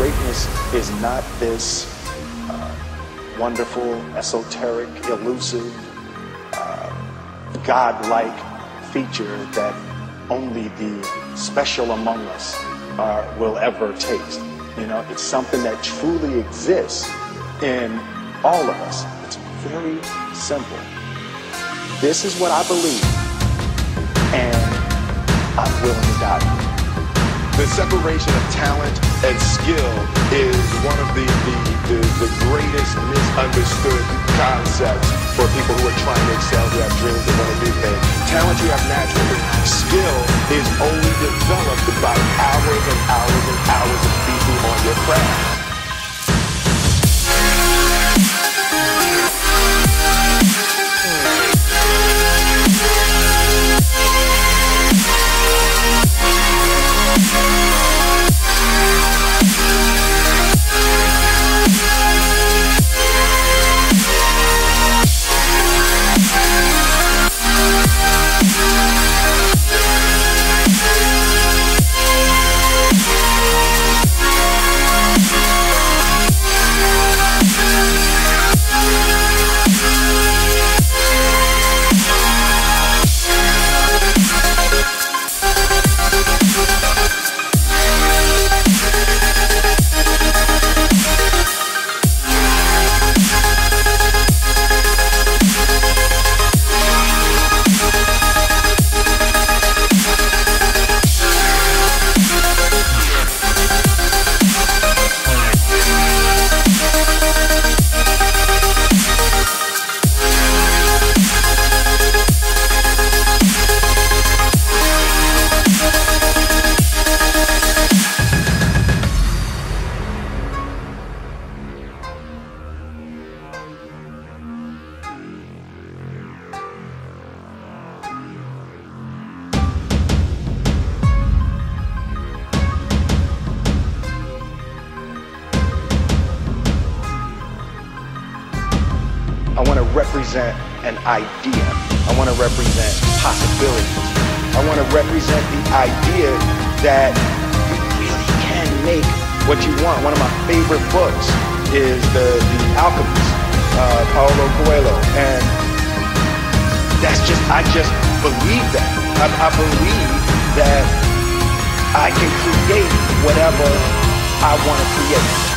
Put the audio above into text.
greatness is not this uh, wonderful, esoteric, elusive, uh, godlike feature that only the special among us uh, will ever taste. You know, it's something that truly exists in all of us. It's very simple. This is what I believe, and I'm willing to die. The separation of talent and skill is one of the, the, the, the greatest misunderstood concepts for people who are trying to excel, who have dreams, who want to do things. Talent you have naturally. Skill is only developed by hours and hours and represent an idea. I want to represent possibilities. I want to represent the idea that you really can make what you want. One of my favorite books is The, the Alchemist, uh, Paulo Coelho. And that's just, I just believe that. I, I believe that I can create whatever I want to create.